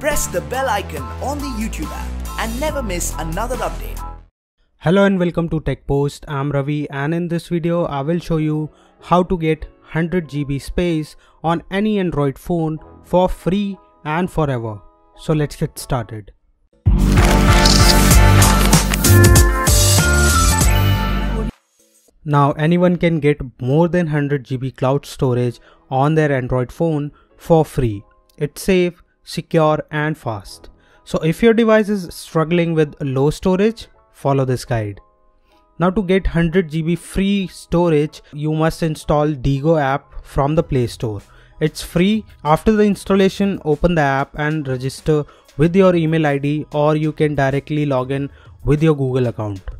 press the bell icon on the YouTube app and never miss another update. Hello and welcome to Tech Post. I'm Ravi and in this video I will show you how to get 100 GB space on any Android phone for free and forever. So let's get started. Now anyone can get more than 100 GB cloud storage on their Android phone for free. It's safe, secure and fast. So if your device is struggling with low storage, follow this guide. Now to get 100 GB free storage, you must install Degoo app from the Play Store. It's free. After the installation, open the app and register with your email ID or you can directly log in with your Google account.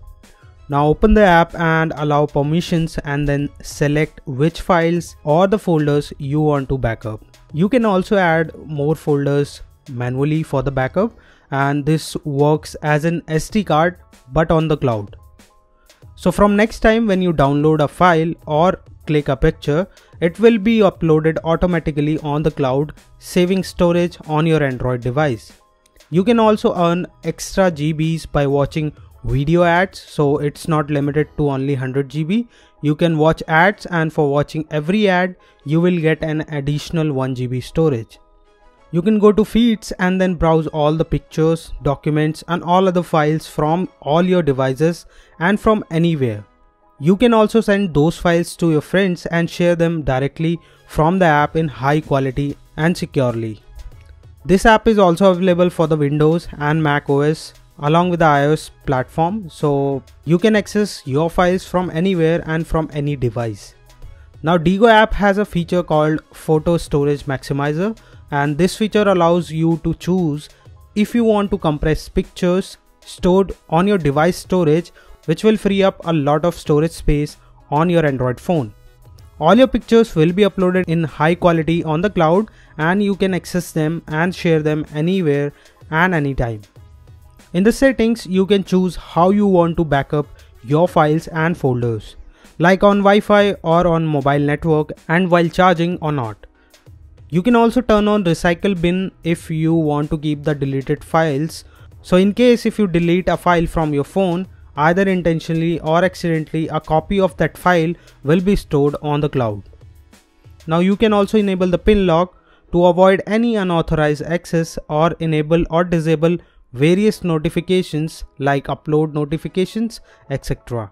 Now open the app and allow permissions and then select which files or the folders you want to backup. You can also add more folders manually for the backup and this works as an SD card but on the cloud. So from next time when you download a file or click a picture, it will be uploaded automatically on the cloud saving storage on your Android device. You can also earn extra GBs by watching video ads so it's not limited to only 100 GB. You can watch ads and for watching every ad you will get an additional 1 GB storage. You can go to feeds and then browse all the pictures, documents and all other files from all your devices and from anywhere. You can also send those files to your friends and share them directly from the app in high quality and securely. This app is also available for the Windows and Mac OS along with the iOS platform so you can access your files from anywhere and from any device. Now Degoo app has a feature called Photo Storage Maximizer and this feature allows you to choose if you want to compress pictures stored on your device storage which will free up a lot of storage space on your Android phone. All your pictures will be uploaded in high quality on the cloud and you can access them and share them anywhere and anytime. In the settings, you can choose how you want to backup your files and folders, like on Wi-Fi or on mobile network and while charging or not. You can also turn on recycle bin if you want to keep the deleted files. So in case if you delete a file from your phone, either intentionally or accidentally, a copy of that file will be stored on the cloud. Now you can also enable the pin lock to avoid any unauthorized access or enable or disable various notifications like upload notifications etc.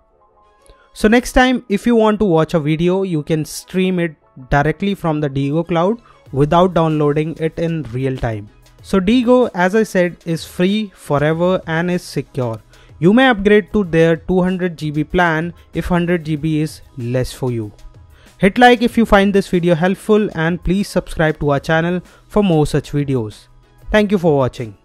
So next time if you want to watch a video you can stream it directly from the Degoo cloud without downloading it in real time. So Degoo as I said is free forever and is secure. You may upgrade to their 200 GB plan if 100 GB is less for you. Hit like if you find this video helpful and please subscribe to our channel for more such videos. Thank you for watching.